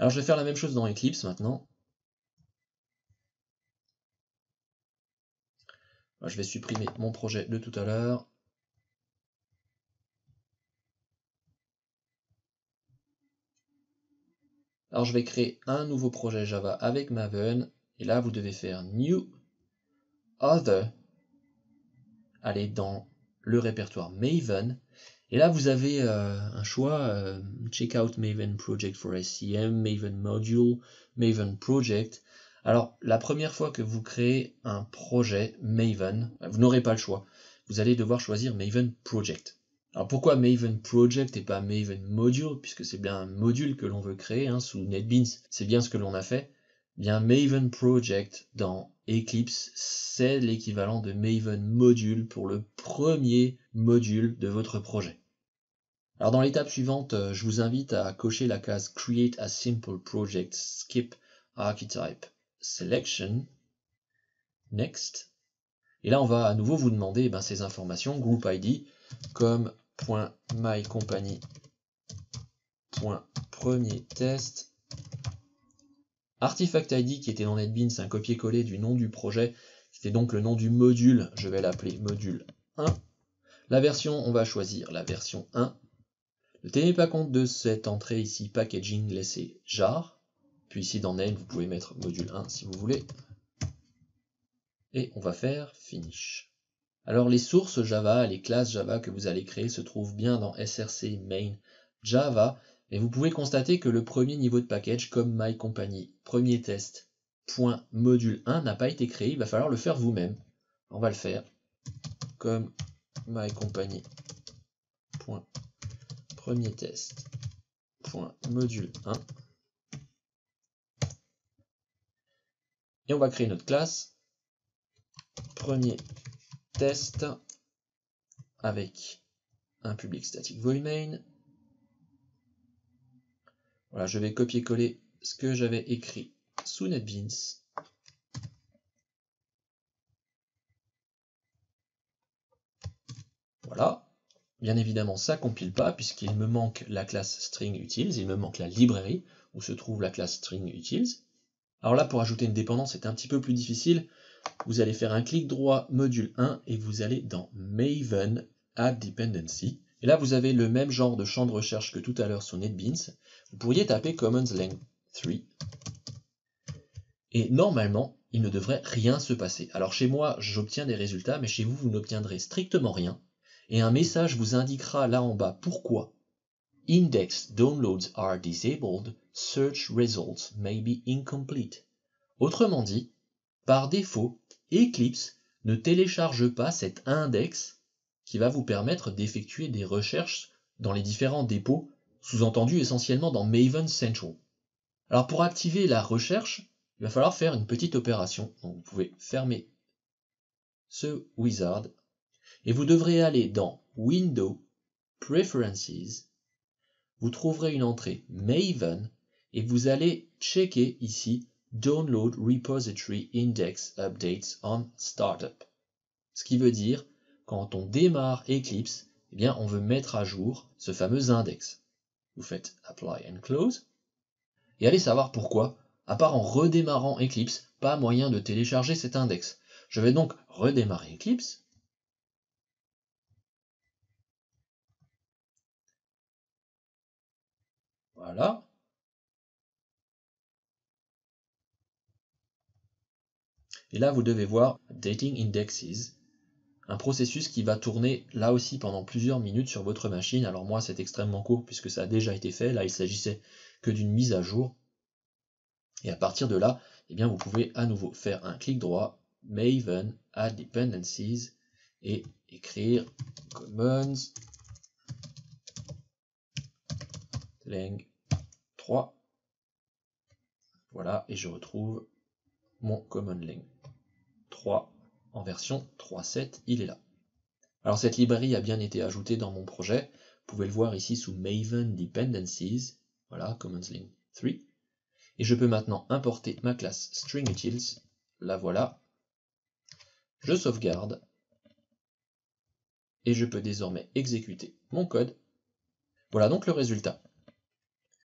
Alors je vais faire la même chose dans Eclipse maintenant. Je vais supprimer mon projet de tout à l'heure. Alors je vais créer un nouveau projet Java avec Maven. Et là, vous devez faire New, Other. Allez dans le répertoire Maven. Et là, vous avez euh, un choix, euh, Check out Maven Project for SCM, Maven Module, Maven Project. Alors, la première fois que vous créez un projet Maven, vous n'aurez pas le choix. Vous allez devoir choisir Maven Project. Alors pourquoi Maven Project et pas Maven Module, puisque c'est bien un module que l'on veut créer hein, sous NetBeans, c'est bien ce que l'on a fait. Bien Maven Project dans Eclipse, c'est l'équivalent de Maven Module pour le premier module de votre projet. Alors dans l'étape suivante, euh, je vous invite à cocher la case Create a Simple Project Skip Archetype Selection. Next. Et là, on va à nouveau vous demander eh ben, ces informations, group ID, comme .mycompany.premier test artifact ID qui était dans NetBeans, un copier-coller du nom du projet, c'était donc le nom du module, je vais l'appeler module 1. La version, on va choisir la version 1. Ne tenez pas compte de cette entrée ici, packaging, laissez jar. Puis ici dans name, vous pouvez mettre module 1 si vous voulez. Et on va faire finish. Alors les sources Java, les classes Java que vous allez créer se trouvent bien dans src main Java, et vous pouvez constater que le premier niveau de package, comme mycompany, premier test, point module 1 n'a pas été créé, il va falloir le faire vous-même. On va le faire comme mycompany, point premier test, module 1. Et on va créer notre classe premier test avec un public static main. Voilà, je vais copier-coller ce que j'avais écrit sous NetBeans. Voilà. Bien évidemment, ça compile pas puisqu'il me manque la classe string utils, il me manque la librairie où se trouve la classe string utils. Alors là, pour ajouter une dépendance, c'est un petit peu plus difficile vous allez faire un clic droit module 1 et vous allez dans Maven Add Dependency. Et là, vous avez le même genre de champ de recherche que tout à l'heure sur NetBeans. Vous pourriez taper Commons Length 3. Et normalement, il ne devrait rien se passer. Alors chez moi, j'obtiens des résultats, mais chez vous, vous n'obtiendrez strictement rien. Et un message vous indiquera là en bas pourquoi. Index downloads are disabled, search results may be incomplete. Autrement dit, par défaut, Eclipse ne télécharge pas cet index qui va vous permettre d'effectuer des recherches dans les différents dépôts, sous-entendu essentiellement dans Maven Central. Alors pour activer la recherche, il va falloir faire une petite opération. Vous pouvez fermer ce wizard et vous devrez aller dans Window, Preferences, vous trouverez une entrée Maven et vous allez checker ici Download Repository Index Updates on Startup. Ce qui veut dire, quand on démarre Eclipse, eh bien, on veut mettre à jour ce fameux index. Vous faites Apply and Close. Et allez savoir pourquoi, à part en redémarrant Eclipse, pas moyen de télécharger cet index. Je vais donc redémarrer Eclipse. Voilà. Et là, vous devez voir Dating Indexes, un processus qui va tourner là aussi pendant plusieurs minutes sur votre machine. Alors moi, c'est extrêmement court puisque ça a déjà été fait. Là, il s'agissait que d'une mise à jour. Et à partir de là, eh bien, vous pouvez à nouveau faire un clic droit, Maven, Add Dependencies, et écrire Commons Lang 3. Voilà, et je retrouve mon Common Lang en version 3.7, il est là. Alors cette librairie a bien été ajoutée dans mon projet. Vous pouvez le voir ici sous Maven Dependencies. Voilà, Commons Link 3. Et je peux maintenant importer ma classe StringUtils. La voilà. Je sauvegarde. Et je peux désormais exécuter mon code. Voilà donc le résultat.